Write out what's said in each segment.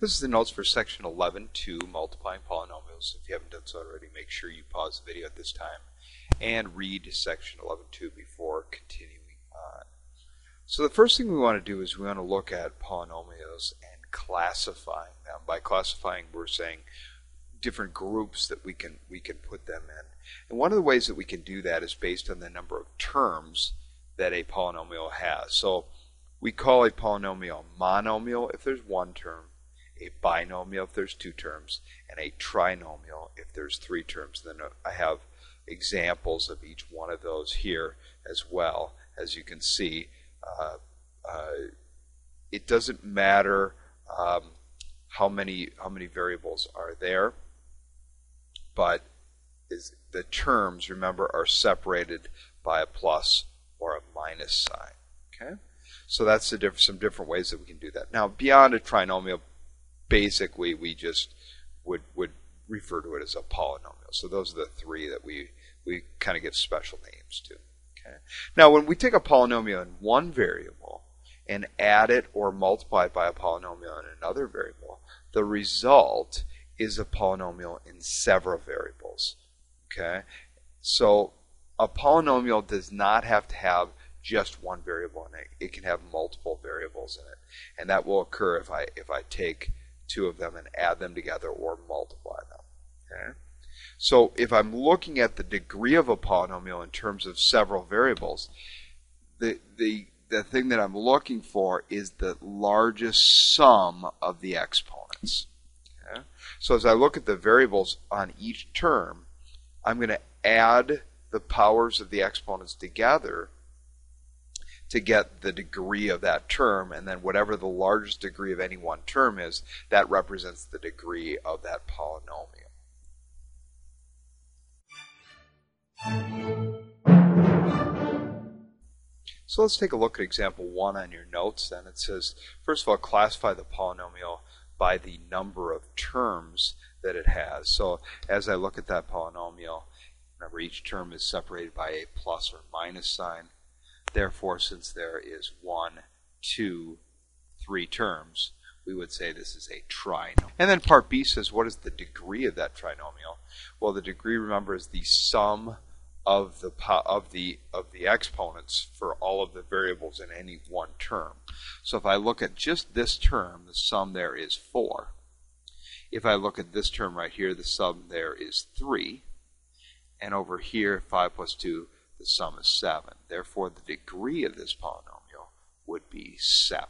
This is the notes for section 11.2, multiplying polynomials. If you haven't done so already, make sure you pause the video at this time and read section 11.2 before continuing on. So the first thing we want to do is we want to look at polynomials and classifying them. By classifying, we're saying different groups that we can we can put them in. And one of the ways that we can do that is based on the number of terms that a polynomial has. So we call a polynomial monomial if there's one term, a binomial if there's two terms, and a trinomial if there's three terms. Then I have examples of each one of those here as well. As you can see, uh, uh, it doesn't matter um, how many how many variables are there, but is the terms remember are separated by a plus or a minus sign. Okay, so that's diff some different ways that we can do that. Now beyond a trinomial, basically we just would would refer to it as a polynomial. So those are the three that we we kind of give special names to. Okay. Now when we take a polynomial in one variable and add it or multiply it by a polynomial in another variable, the result is a polynomial in several variables. Okay. So a polynomial does not have to have just one variable in it. It can have multiple variables in it. And that will occur if I if I take two of them and add them together or multiply them. Okay? So if I'm looking at the degree of a polynomial in terms of several variables, the the the thing that I'm looking for is the largest sum of the exponents. Okay? So as I look at the variables on each term, I'm going to add the powers of the exponents together to get the degree of that term, and then whatever the largest degree of any one term is, that represents the degree of that polynomial. So let's take a look at example 1 on your notes then. It says, first of all, classify the polynomial by the number of terms that it has. So as I look at that polynomial, remember each term is separated by a plus or minus sign. Therefore, since there is one, two, three terms, we would say this is a trinomial. And then part B says, what is the degree of that trinomial? Well, the degree, remember, is the sum of the of the of the exponents for all of the variables in any one term. So if I look at just this term, the sum there is 4. If I look at this term right here, the sum there is 3. And over here, 5 plus 2, the sum is 7. Therefore, the degree of this polynomial would be 7.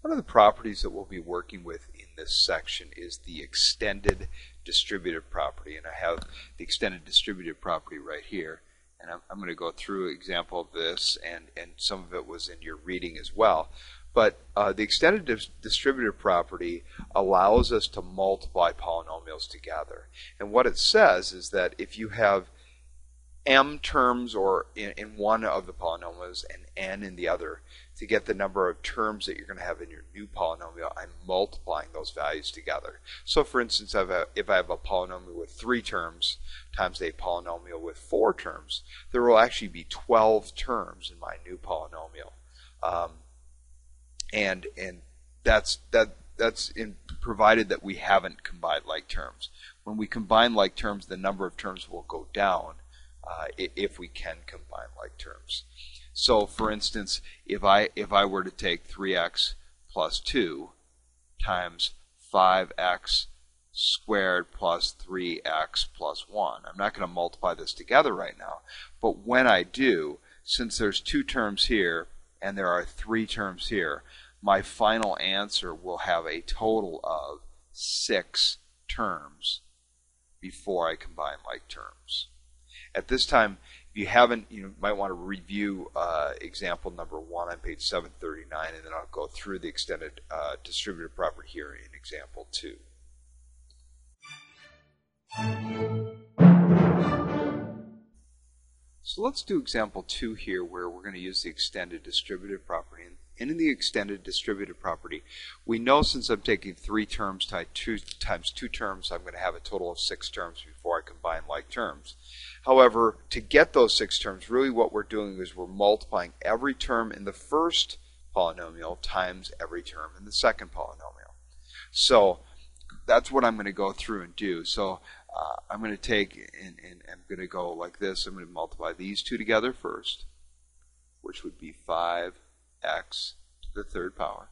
One of the properties that we'll be working with in this section is the extended distributive property. And I have the extended distributive property right here. And I'm, I'm going to go through an example of this, and, and some of it was in your reading as well. But uh, the extended dis distributive property allows us to multiply polynomials together. And what it says is that if you have m terms or in, in one of the polynomials and n in the other, to get the number of terms that you're going to have in your new polynomial, I'm multiplying those values together. So for instance, if I, if I have a polynomial with three terms times a polynomial with four terms, there will actually be 12 terms in my new polynomial. Um, and and that's that that's in, provided that we haven't combined like terms. When we combine like terms, the number of terms will go down uh, if we can combine like terms. So for instance, if I if I were to take 3x plus 2 times 5x squared plus 3x plus 1. I'm not going to multiply this together right now, but when I do, since there's two terms here and there are three terms here, my final answer will have a total of six terms before I combine like terms. At this time, if you haven't, you might want to review uh, example number one on page 739, and then I'll go through the extended uh, distributive property here in example two. So let's do example two here where we're going to use the extended distributive property. And in the extended distributive property, we know since I'm taking three terms times two, times two terms, I'm going to have a total of six terms before I combine like terms. However, to get those six terms, really what we're doing is we're multiplying every term in the first polynomial times every term in the second polynomial. So that's what I'm going to go through and do. So uh, I'm going to take and, and I'm going to go like this. I'm going to multiply these two together first, which would be 5x to the third power.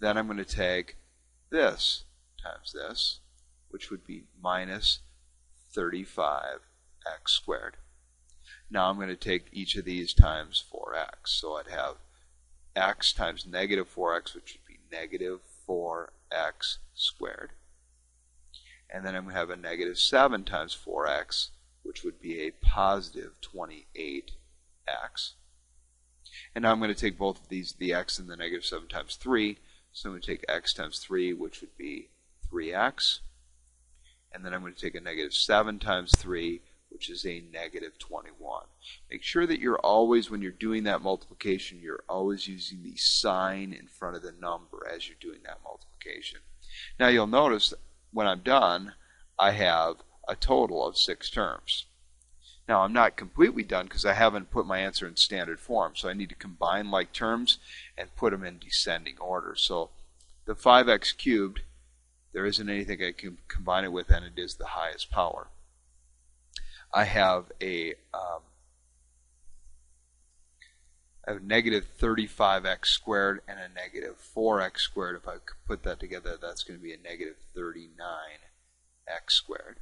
Then I'm going to take this times this, which would be minus 35x squared. Now I'm going to take each of these times 4x. So I'd have x times negative 4x, which would be negative 4x squared. And then I'm going to have a negative 7 times 4x, which would be a positive 28x. And now I'm going to take both of these, the x and the negative 7 times 3. So I'm going to take x times 3, which would be 3x. And then I'm going to take a negative 7 times 3, which is a negative 21. Make sure that you're always, when you're doing that multiplication, you're always using the sign in front of the number as you're doing that multiplication. Now you'll notice when I'm done, I have a total of six terms. Now I'm not completely done because I haven't put my answer in standard form, so I need to combine like terms and put them in descending order. So the 5x cubed, there isn't anything I can combine it with, and it is the highest power. I have a um, I have negative 35x squared and a negative 4x squared. If I put that together, that's going to be a negative 39x squared.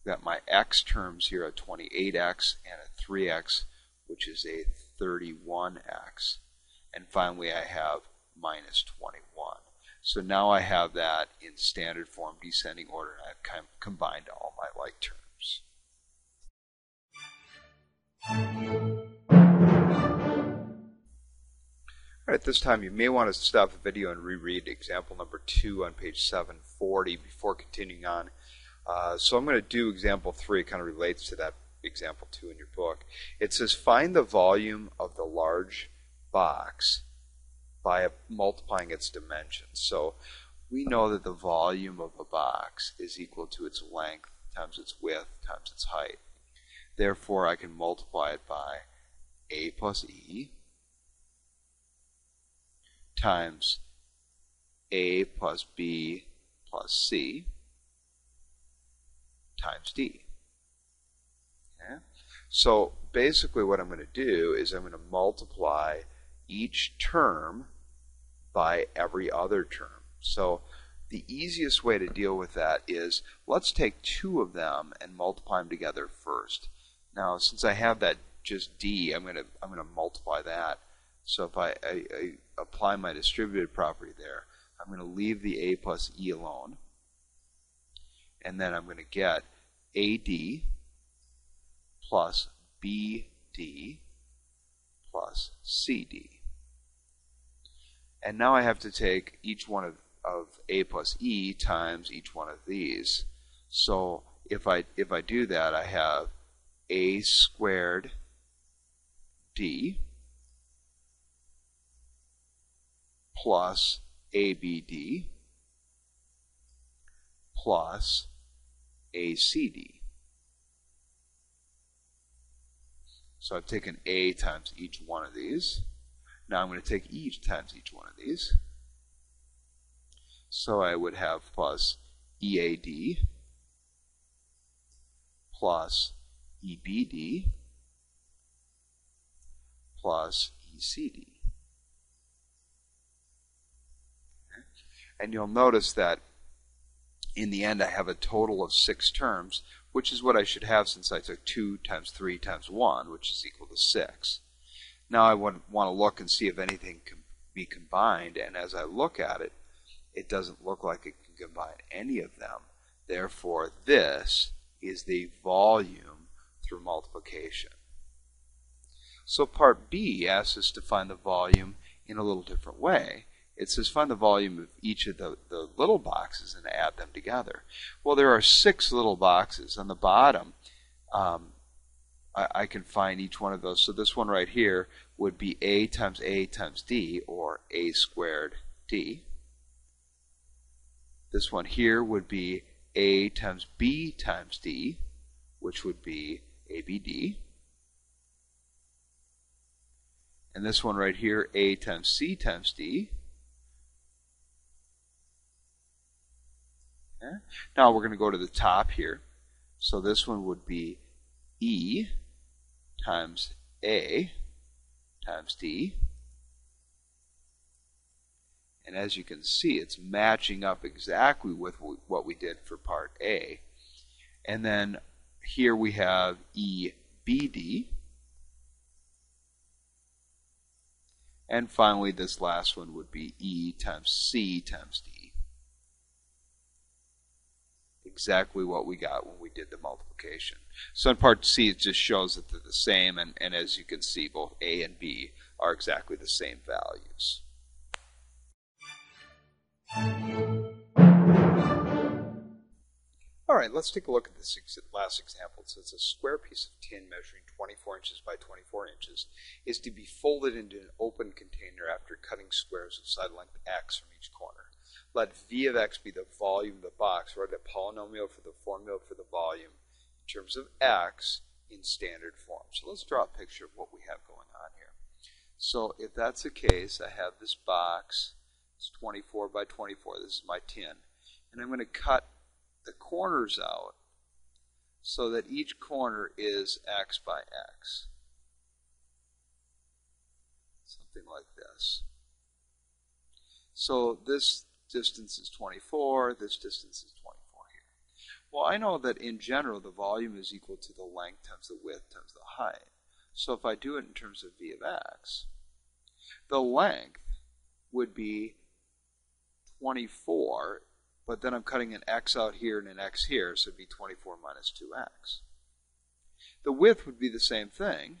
I've got my x terms here, a 28x and a 3x, which is a 31x. And finally, I have minus 21. So now I have that in standard form, descending order, and I've combined all my like terms. At this time, you may want to stop the video and reread example number 2 on page 740 before continuing on. Uh, so I'm going to do example 3. It kind of relates to that example 2 in your book. It says find the volume of the large box by multiplying its dimensions. So we know that the volume of a box is equal to its length times its width times its height. Therefore, I can multiply it by a plus e times a plus b plus c times d. Okay? So basically what I'm going to do is I'm going to multiply each term by every other term. So the easiest way to deal with that is let's take two of them and multiply them together first. Now, since I have that just d, I'm going to I'm going to multiply that. So if I, I, I apply my distributed property there, I'm going to leave the a plus e alone, and then I'm going to get AD plus BD plus CD. And now I have to take each one of, of A plus E times each one of these. So if I if I do that, I have a squared d plus ABD plus ACD. So I've taken A times each one of these. Now I'm going to take E times each one of these. So I would have plus EAD plus EBD plus ECD. And you'll notice that in the end I have a total of six terms, which is what I should have since I took 2 times 3 times 1, which is equal to 6. Now I want, want to look and see if anything can be combined, and as I look at it, it doesn't look like it can combine any of them. Therefore, this is the volume through multiplication. So part B asks us to find the volume in a little different way. It says find the volume of each of the, the little boxes and add them together. Well, there are six little boxes. On the bottom, um, I, I can find each one of those. So this one right here would be A times A times D, or A squared D. This one here would be A times B times D, which would be ABD. And this one right here, A times C times D. Okay. Now we're going to go to the top here. So this one would be E times A times D. And as you can see, it's matching up exactly with what we did for part A. And then here we have EBD. And finally, this last one would be E times C times D. Exactly what we got when we did the multiplication. So in part C, it just shows that they're the same, and, and as you can see, both A and B are exactly the same values. All right, let's take a look at this last example. It says a square piece of tin measuring 24 inches by 24 inches is to be folded into an open container after cutting squares of side length x from each corner. Let v of x be the volume of the box. Write a polynomial for the formula for the volume in terms of x in standard form. So let's draw a picture of what we have going on here. So if that's the case, I have this box. It's 24 by 24. This is my tin. And I'm going to cut the corners out so that each corner is x by x. Something like this. So this distance is 24, this distance is 24 here. Well, I know that in general the volume is equal to the length times the width times the height. So if I do it in terms of v of x, the length would be 24 but then I'm cutting an x out here and an x here, so it'd be 24 minus 2x. The width would be the same thing,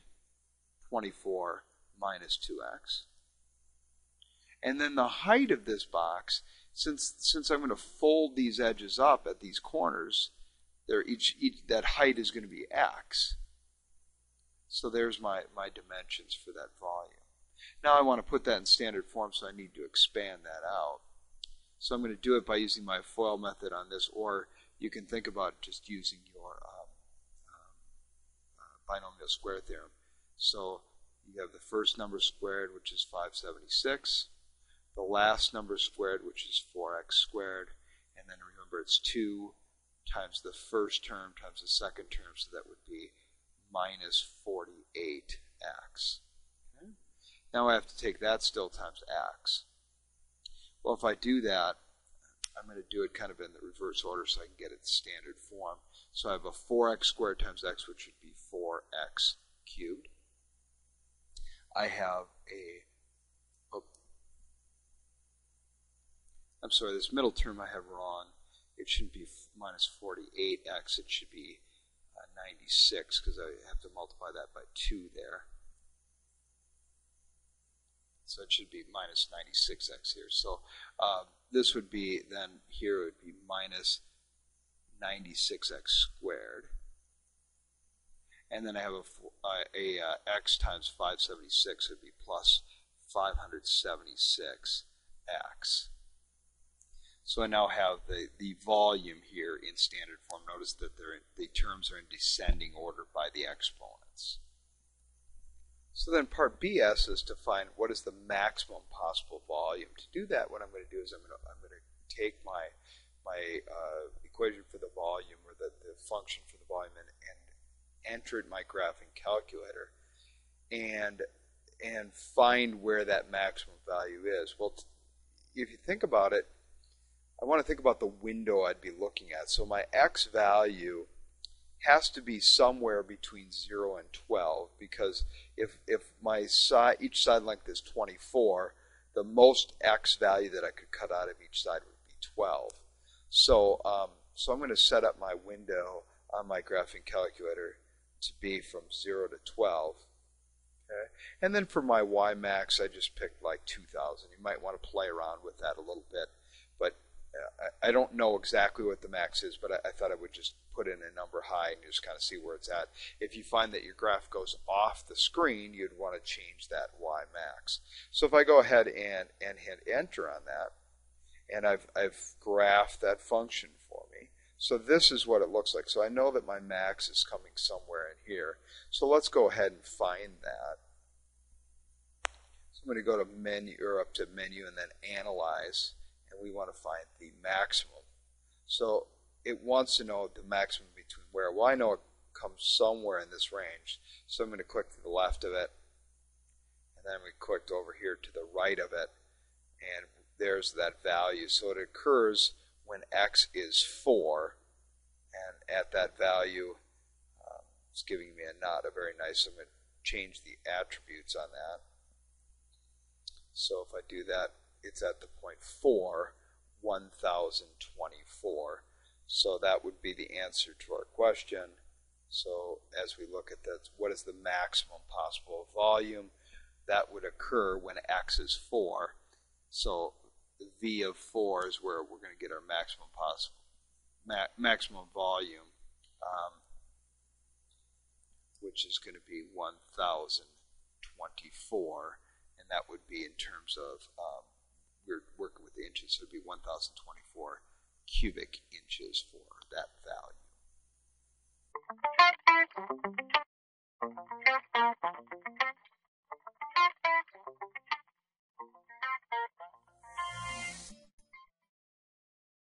24 minus 2x. And then the height of this box, since since I'm going to fold these edges up at these corners, each, each that height is going to be x. So there's my, my dimensions for that volume. Now I want to put that in standard form, so I need to expand that out. So I'm going to do it by using my FOIL method on this, or you can think about just using your um, um, uh, binomial square theorem. So you have the first number squared, which is 576, the last number squared, which is 4x squared, and then remember it's 2 times the first term times the second term, so that would be minus 48x. Okay? Now I have to take that still times x. Well, if I do that, I'm going to do it kind of in the reverse order so I can get it standard form. So I have a 4x squared times x, which would be 4x cubed. I have a, oh, I'm sorry, this middle term I have wrong. It shouldn't be minus 48x, it should be uh, 96 because I have to multiply that by 2 there. So it should be minus 96x here. So uh, this would be, then here it would be minus 96x squared. And then I have a, uh, uh, x times 576 would be plus 576x. So I now have the, the volume here in standard form. Notice that in, the terms are in descending order by the exponents. So then part BS is to find what is the maximum possible volume. To do that, what I'm going to do is I'm going to, I'm going to take my, my uh, equation for the volume or the, the function for the volume and, and enter it in my graphing calculator and, and find where that maximum value is. Well, if you think about it, I want to think about the window I'd be looking at. So my x value has to be somewhere between 0 and 12 because if, if my side, each side length is 24, the most x value that I could cut out of each side would be 12. So, um, so I'm going to set up my window on my graphing calculator to be from 0 to 12. Okay? And then for my y max, I just picked like 2000. You might want to play around with that a little bit. I, don't know exactly what the max is, but I, I, thought I would just put in a number high and just kind of see where it's at. If you find that your graph goes off the screen, you'd want to change that y max. So if I go ahead and, and hit enter on that, and I've, I've graphed that function for me. So this is what it looks like. So I know that my max is coming somewhere in here. So let's go ahead and find that. So I'm going to go to menu or up to menu and then analyze and we want to find the maximum. So it wants to know the maximum between where. Well, I know it comes somewhere in this range. So I'm going to click to the left of it and then we clicked over here to the right of it and there's that value. So it occurs when x is 4 and at that value um, it's giving me a not a very nice, I'm going to change the attributes on that. So if I do that, it's at the point 4, 1024. So that would be the answer to our question. So as we look at that, what is the maximum possible volume? That would occur when x is 4. So v of 4 is where we're going to get our maximum possible ma maximum volume, um, which is going to be 1024 and that would be in terms of um, we're working with the inches, so it would be 1024 cubic inches for that value.